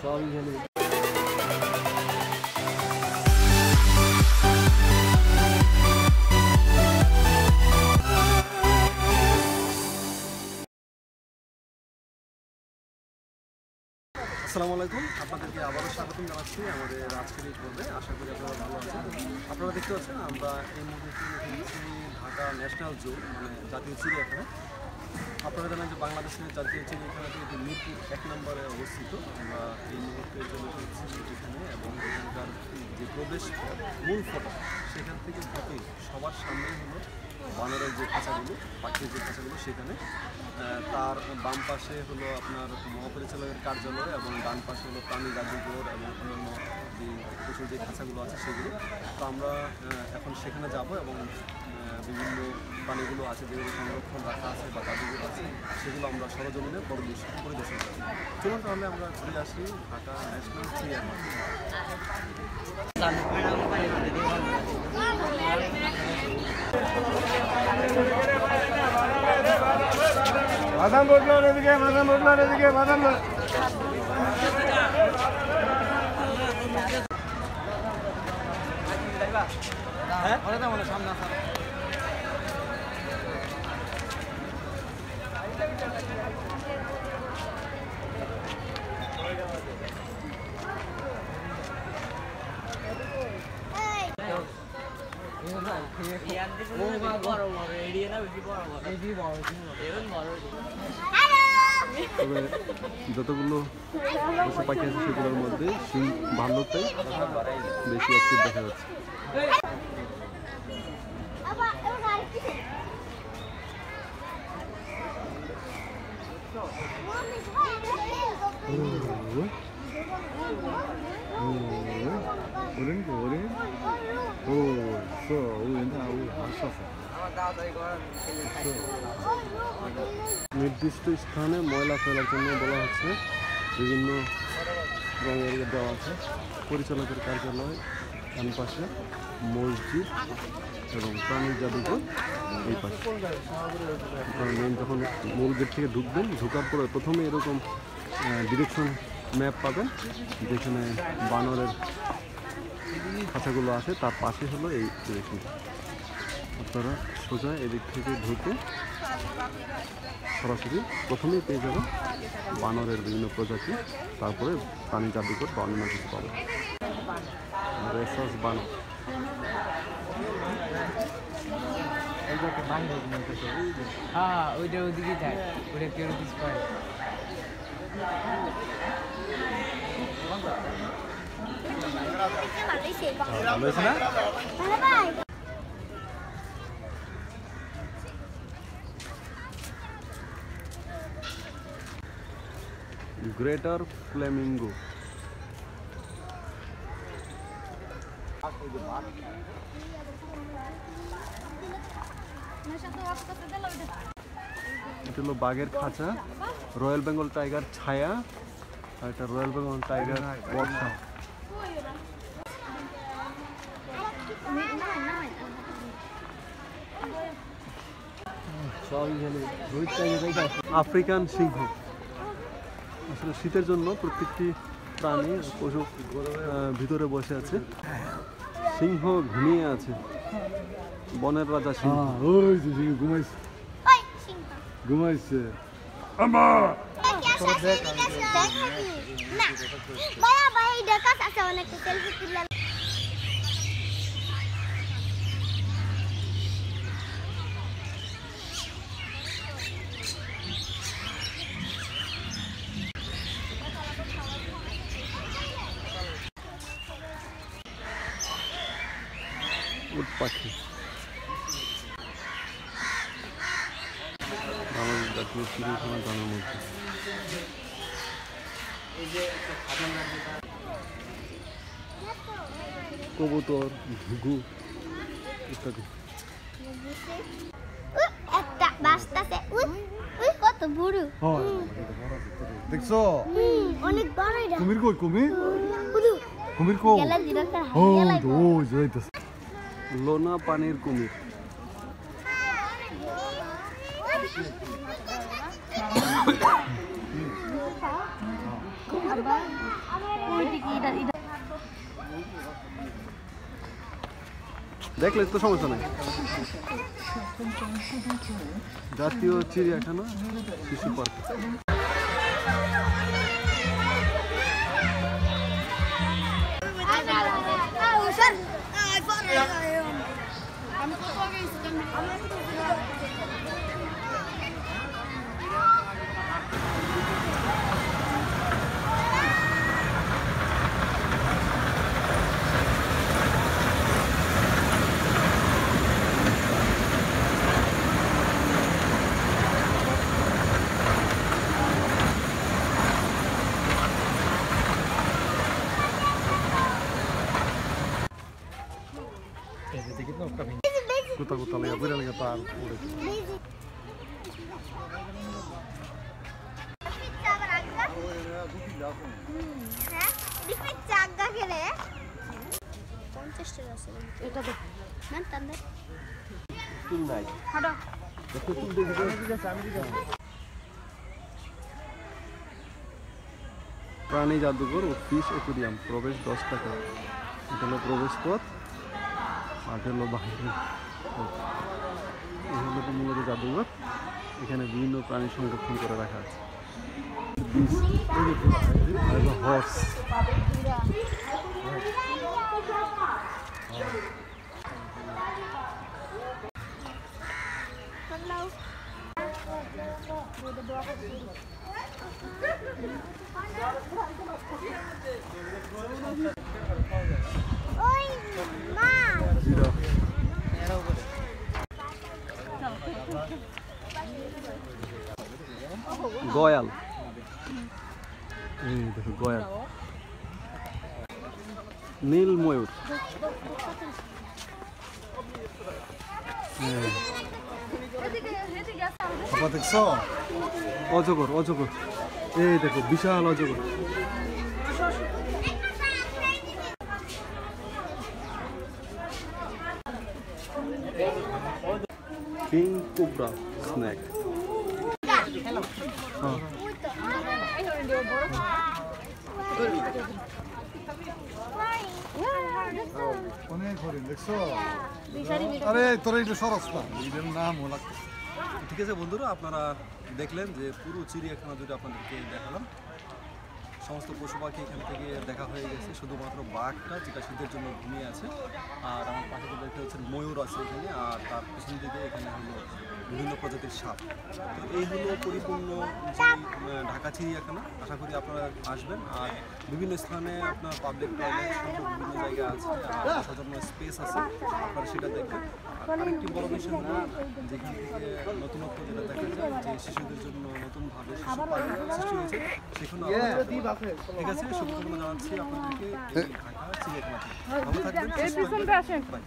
আসসালামু আলাইকুম, আপনাদেরকে আবারও স্বাগতম জানাচ্ছি আমাদের আজকের এই পর্বে। আশা করি আপনারা ভালো আছেন। আপনারা দেখতে পাচ্ছেন, আমরা এই মুহূর্তে ঢাকা ন্যাশনাল জু মানে জাতীয় চিড়িয়াখানা আপনারা জানেন যে বাংলাদেশের জাতীয় চিড়িয়াখানাটি এটি মিরপুর এক নম্বরে অবস্থিত। আমরা এই মুহূর্তে চলে এসেছি এখানে এবং এখানকার যে প্রবেশ মূল ফটক, সেখান থেকে ঢুকে সবার সামনেই হলো বানরের যে খাঁচাগুলো, পাখির যে খাঁচাগুলো সেখানে। তার বাম পাশে হলো আপনার মহাপরিচালকের কার্যালয় এবং ডান পাশে হলো প্রাণী জাদুঘর এবং অন্যান্য যে পশুর যে খাঁচাগুলো আছে সেগুলো। তো আমরা এখন সেখানে যাব এবং বিভিন্ন প্রাণীগুলো আছে, যেগুলো সংরক্ষণ রাখা আছে বা জাদুঘর আছে, সেগুলো আমরা সরজমিনে পরিদর্শন পরিদর্শন করি চলুন তাহলে আমরা ঘুরে আসি ঢাকা ন্যাশনাল চিড়িয়াখানা বাদাম বটলো এদিকে, বাদাম বটলো এদিকে, বাদাম তবে যতগুলো পশু পাখি আছে সেগুলোর মধ্যে সিং ভাল্লুকটাই বেশি অ্যাক্টিভ দেখা যাচ্ছে 오른 거 오른 오 নির্দিষ্ট স্থানে ময়লা ফেলার জন্য বলা হচ্ছে, বিভিন্ন রঙের দেওয়া আছে। পরিচালকের কার্যালয় ক্যাম্পাসে মসজিদ এবং প্রাণী জাদুঘর এই পাশে। যখন মূল গেট থেকে ঢুকবেন, ঢুকার পরে প্রথমে এরকম ডিরেকশন ম্যাপ পাবেন। যেখানে বানরের খাঁচাগুলো আছে, তার পাশে হলো এই ডিরেকশন আপনারা সোজা এদিক থেকে ঢুকে সরাসরি প্রথমেই পেয়ে যাবেন বানরের বিভিন্ন প্রজাতি, তারপরে প্রাণী জাদুঘর বা অন্য কিছু পাবেন। রেসাস বানর। হ্যাঁ ওইটা ওদিকে যায়। ওটা কেউ কিছু করে ভালো হয়েছে না গ্রেটার ফ্লেমিঙ্গো এটা হলো বাঘের খাঁচা রয়্যাল বেঙ্গল টাইগার ছায়া আর এটা রয়্যাল বেঙ্গল টাইগার বর্ষা African সিংহ। আসলে শীতের জন্য প্রত্যেকটি প্রাণী পশু ভিতরে বসে আছে। সিংহ ঘুমিয়ে আছে। বনের রাজা সিংহ। হ্যাঁ ওই যে যে ঘুমাইছে। ঘুমাইছে। উট পাখি। বাংলাদেশ জাতীয় চিড়িয়াখানা গানের মধ্যে কবুতর ঘুঘু ইত্যাদি। একটা বাসটাতে উই উই কত বড়। দেখছ? অনেক বড় কুমির কই কুমির? কুমির কই? ও যাইতেছে লোনা পানির কুমির। দেখলে তো সমস্যা নাই। জাতীয় চিড়িয়াখানা শিশু পার্ক। প্রাণী জাদুঘর ও ফিশ অ্যাকুরিয়াম প্রবেশ দশ টাকা। এটা প্রবেশ পথ হলো বাহির এই তো মূলত জাদুঘর। এখানে বিভিন্ন প্রাণী সংরক্ষণ করে রাখা আছে। হর্স ওই মা গয়াল এই দেখো গয়াল নীল ময়ূর বাবা দেখছ অজগর অজগর এই দেখো বিশাল অজগর কিং কোবরা স্ন্যাক অনেক হরিণ দেখছ আরে তোরা এটা সরস না। এটার নাম হলো ঠিক আছে বন্ধুরা আপনারা দেখলেন যে পুরো চিড়িয়াখানা যদি আপনাদেরকে দেখালাম। সমস্ত পশু পাখি এখান থেকে দেখা হয়ে গেছে। শুধুমাত্র বাঘটা যেটা শীতের জন্য ঘুমিয়ে আছে। আর আমার পাশে দেখতে হচ্ছে ময়ূর আছে এখানে, আর তার পিছন দিকে এখানে হলো বিভিন্ন প্রজাতির সাপ। তো এই হলো পরিপূর্ণ যে ঢাকা চিড়িয়াখানা। আশা করি আপনারা আসবেন। আর বিভিন্ন স্থানে আপনার পাবলিক টয়লেট বিভিন্ন জায়গা আছে, আর সজন্য স্পেস আছে, আপনারা সেটা দেখবেন। আর আরেকটি বড় বিষয় হলো যেখান থেকে নতুনত্ব যেটা দেখা যায়, যে শিশুদের জন্য পার্ক সৃষ্টি হয়েছে সেখানে ঠিক আছে শুভকামনা জানাচ্ছি আপনাদেরকে। ঢাকা চিড়িয়াখানা ভালো থাকবেন.